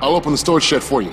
I'll open the storage shed for you.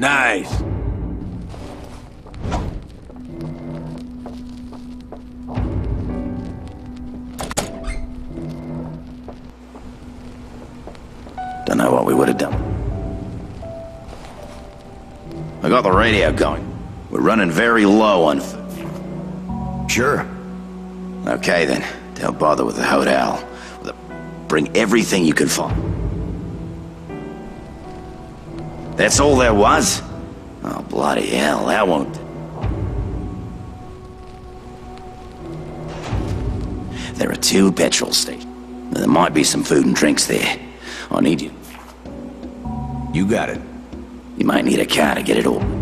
Nice. Don't know what we would have done. I got the radio going. We're running very low on food. Sure. Okay then, don't bother with the hotel. Bring everything you can find. That's all there was? Oh, bloody hell, that won't... There are two petrol stations. There might be some food and drinks there. I need you. You got it. You might need a car to get it all.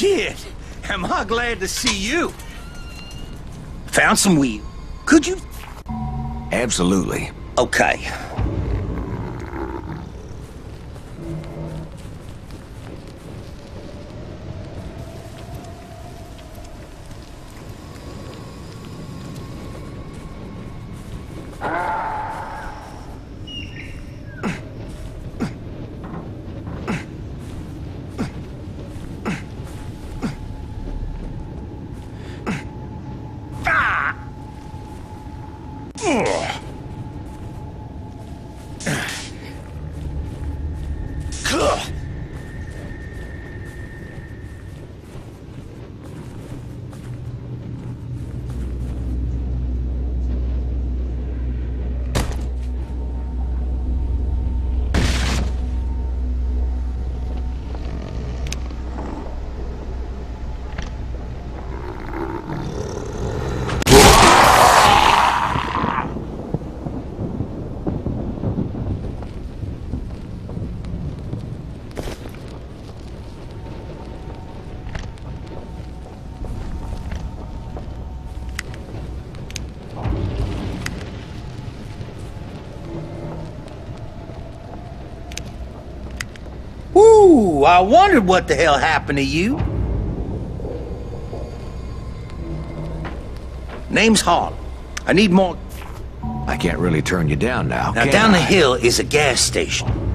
Shit! Am I glad to see you? Found some weed. Could you? Absolutely. Okay. Ugh. I wondered what the hell happened to you. Name's Harlan. I need more. I can't really turn you down now. Now, down the hill is a gas station.